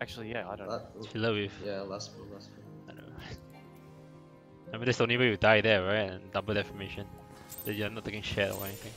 Actually, yeah, I don't know. La- Filler with. yeah, last one, last one. I don't know. I mean, that's the only way you die there, right? And double defamation. That you're not taking share or anything.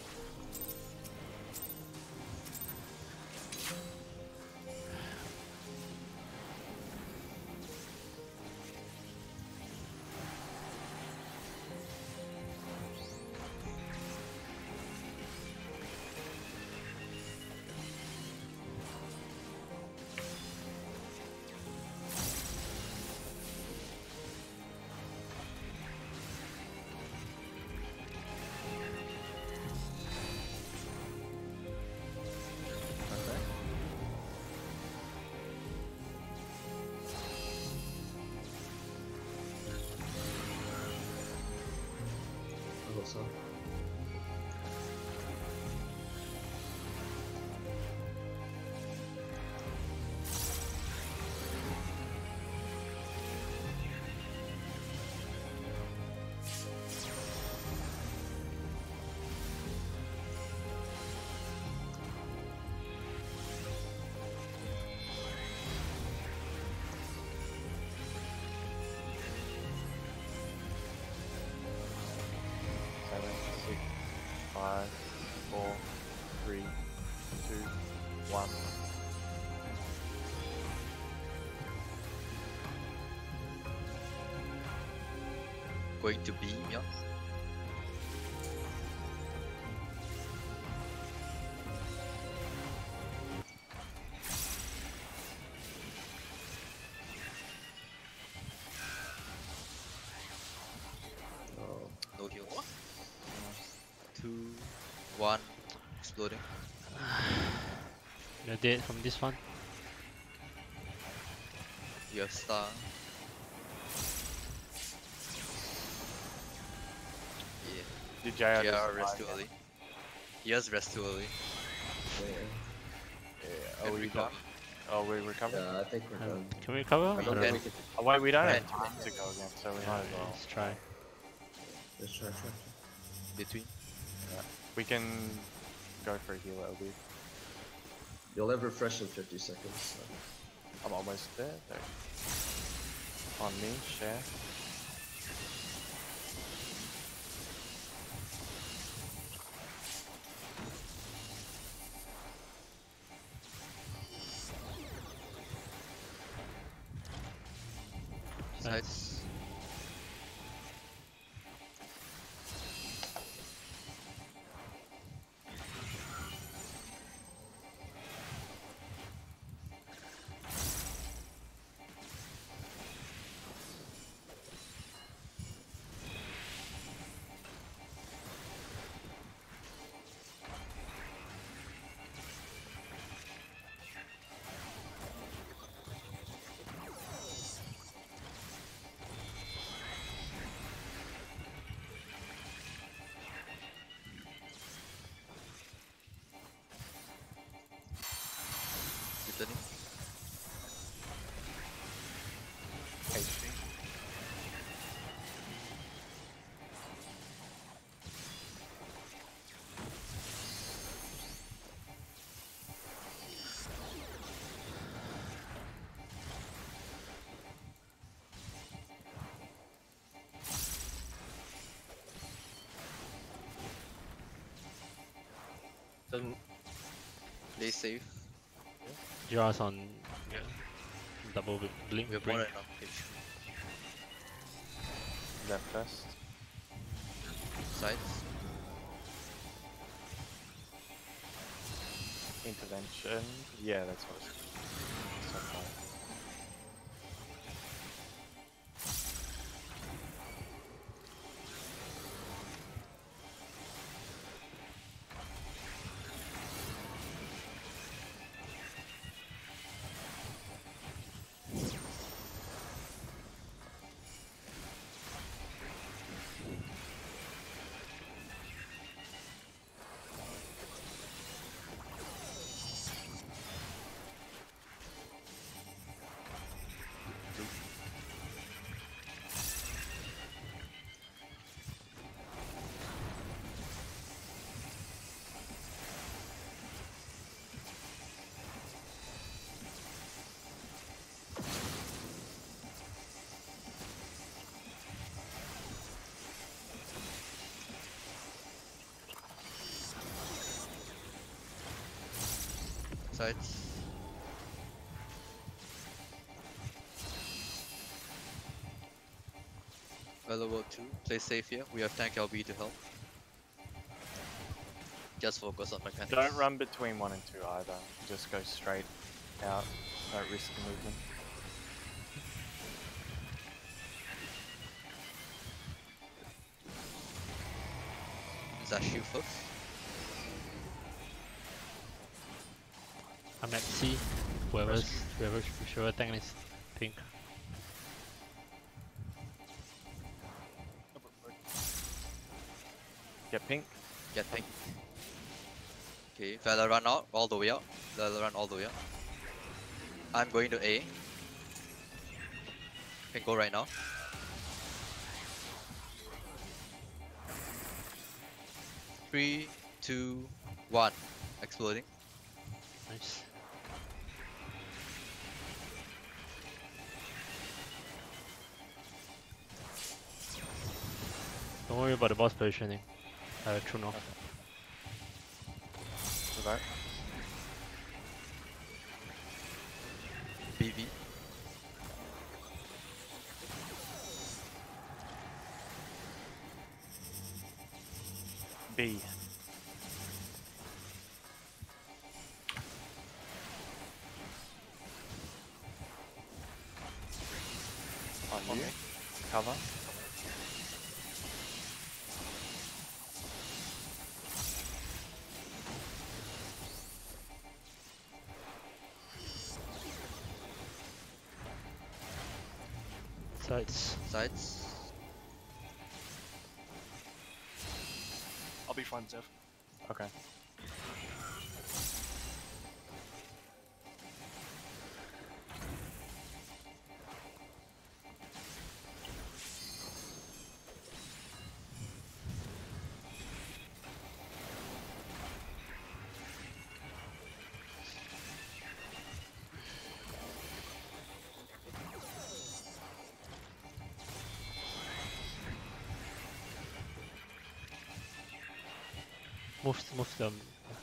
So. Going to beam, yeah. No heal. Two, one, exploding. You're dead from this one. You have star. Did JR, just JR rest too survive? early. Yes, rest too early. yeah. Yeah. Oh, we recover. got. Oh, we recovered. Yeah, I think we're Um, done. can we recover? I I don't don't know. think we. Oh, wait, we don't have Yeah. time to go again, so we Yeah, might as well. Let's try. Let's try, try. Between. We can go for a heal, LB. You'll have refresh in 50 seconds. So. I'm almost there. there. On me, share. Sides. Doesn't play safe. Jira's on double bl- blink. We have more blink. than enough HP. Left first. Sides. Intervention. Yeah, that's what Sides. Hello World 2, play safe here. We have tank LB to help. Just focus on mechanics. Don't run between one and two either. Just go straight out. Don't risk the movement. that you first. I'm at C. Whoever's whoever's whichever tank is pink. Get pink. Get pink. Okay, Valor run out, all the way out. Valor run all the way out. I'm going to A. Can go right now. Three, two, one. Exploding. Nice. Don't worry about the boss positioning. I have true north. Revoke. BV. B. On you. Cover. Sides. Sides. I'll be fine, Zev. Okay. Move move them. Yeah,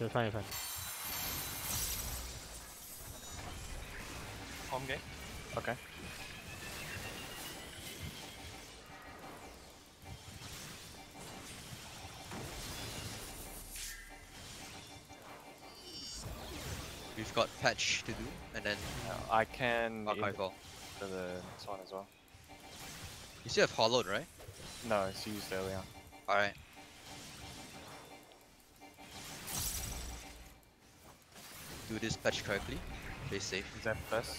you're fine, you're fine. Home game. Okay. We've got patch to do, and then Uh, I can archive in- all. for the next one as well. You still have Hallowed, right? No, it's used earlier. Alright. Do this patch correctly. Play safe. Is that first?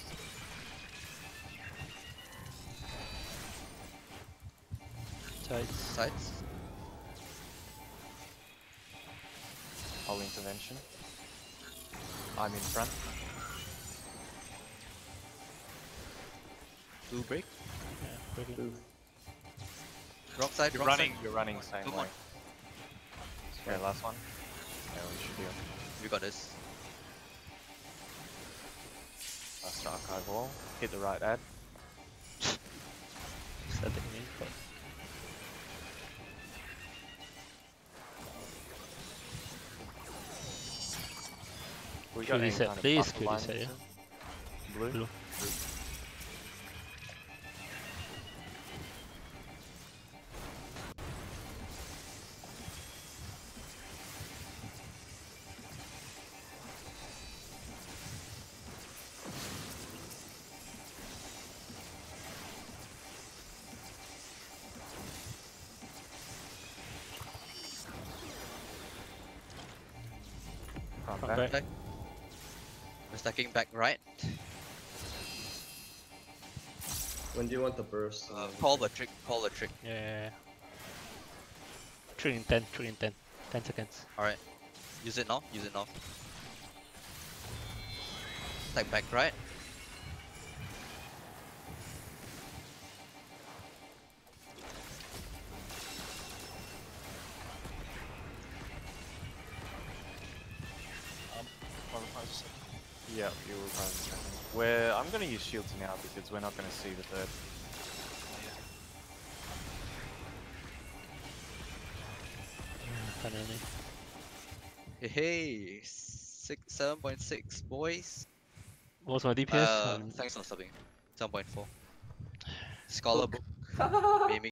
Sides. Sides. Whole intervention. I'm in front. Blue break. Yeah, quickly. Wrong side, You're wrong running. side. You're running same Come way. on. Okay, last one. Yeah, we should be okay. We got this. Archive all. Hit the right ad. Setting me, but We we any set- kind of please, buffer should we lines set, yeah? blue. Front Front back. back. We're stacking back right. When do you want the burst? Uh, call the trick, call the trick. Yeah, yeah, yeah. Three in 10, 3 in ten. Ten seconds. Alright. Use it now, use it now. Stack back right. Zev. Yeah, you will run second. We're, I'm going to use shields now because we're not going to see the third. Finally. Hey, hey. Six, 7.6, boys. What's my DPS? Uh, Um, thanks for subbing. 7.4. Scholar book. Mimic